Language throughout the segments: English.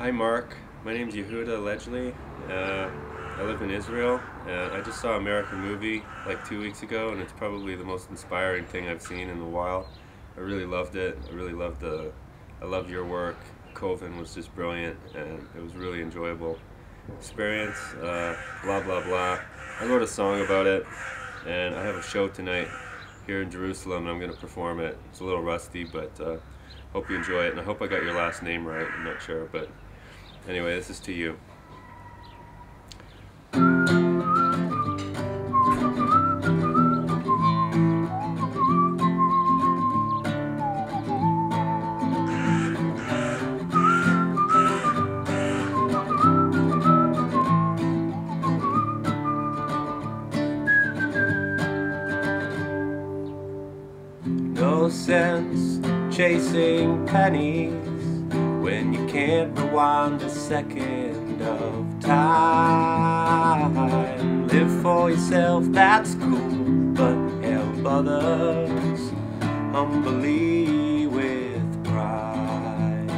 Hi Mark, my name is Yehuda Ledgley. Uh, I live in Israel. Uh, I just saw American movie like two weeks ago and it's probably the most inspiring thing I've seen in a while. I really loved it. I really loved the, I love your work. Coven was just brilliant and it was really enjoyable experience. Uh, blah blah blah. I wrote a song about it and I have a show tonight here in Jerusalem and I'm going to perform it. It's a little rusty but uh, hope you enjoy it and I hope I got your last name right. I'm not sure but Anyway, this is to you. No sense chasing pennies when you can't rewind a second of time. Live for yourself, that's cool, but help others humbly with pride.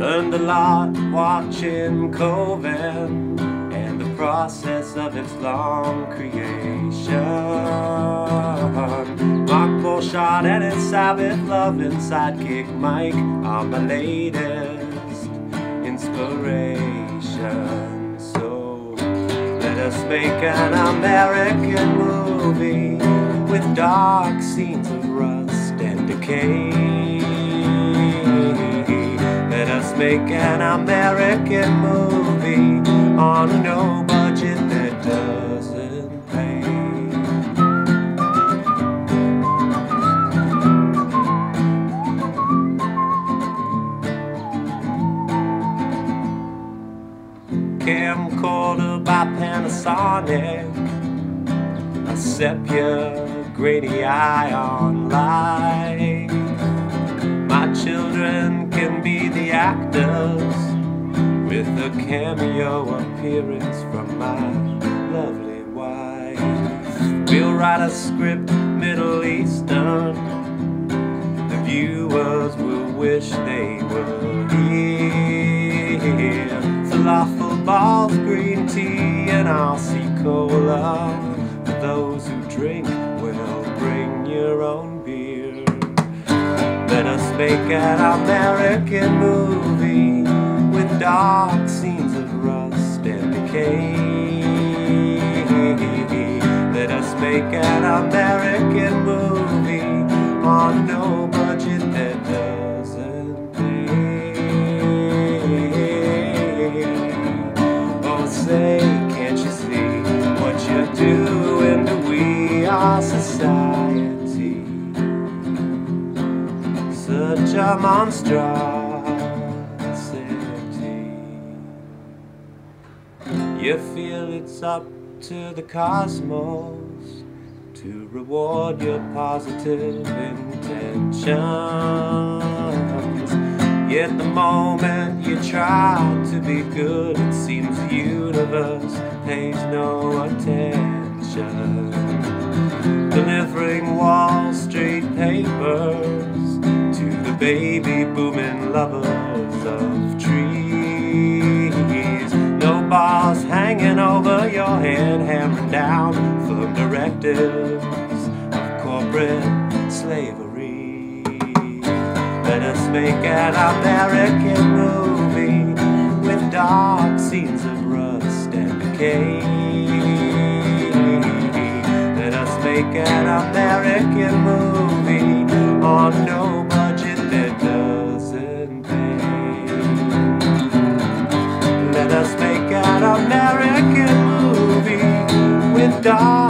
Learned a lot watching Coven and the process of its long creation. Sabbath loving sidekick Mike are my latest inspiration. So let us make an American movie with dark scenes of rust and decay. Let us make an American movie on a no budget camcorder by Panasonic, a sepia grainy ion light. My children can be the actors with a cameo appearance from my lovely wife. We'll write a script Middle Eastern. The viewers will wish they were here. Falafel balls, green tea, and I'll see cola. For those who drink, well, bring your own beer. Let us make an American movie with dark scenes of rust and decay. Let us make an American monstrosity. You feel it's up to the cosmos to reward your positive intentions. Yet the moment you try to be good, it seems the universe pays no attention. Delivering Wall Street papers baby booming lovers of trees. No bars hanging over your head, hammering down firm directives of corporate slavery. Let us make an American movie with dark scenes of rust and decay. Let us make an American movie on no dark